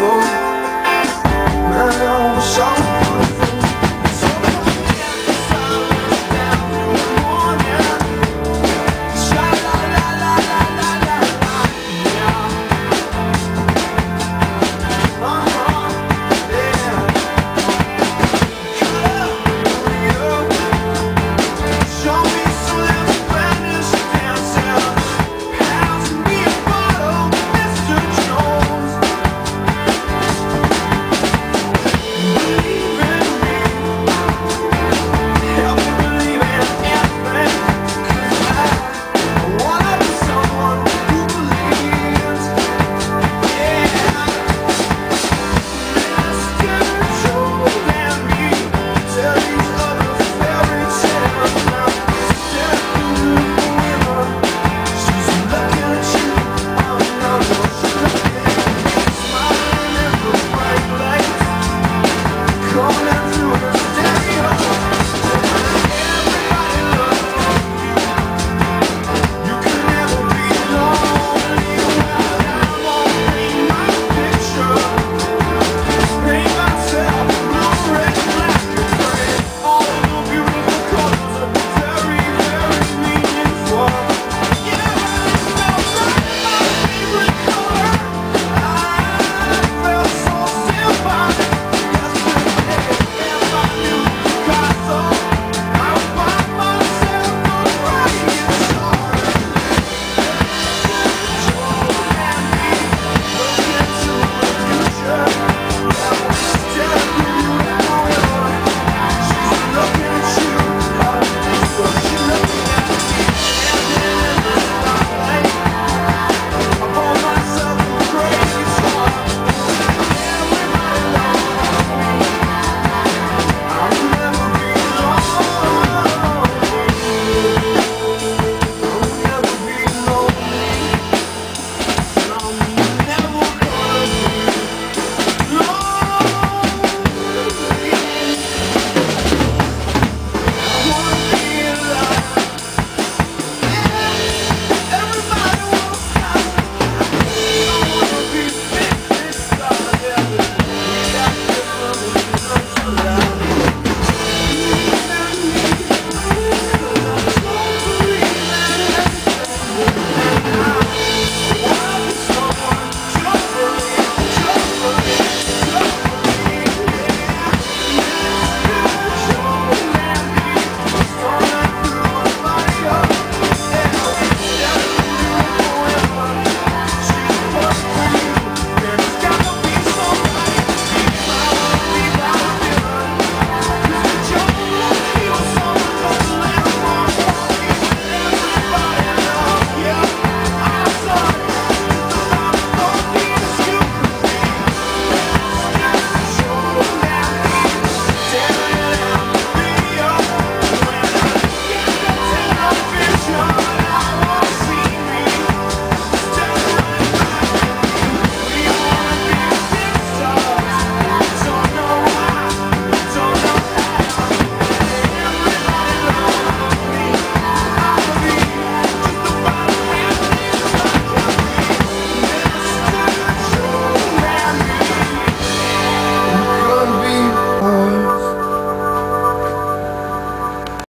whoa.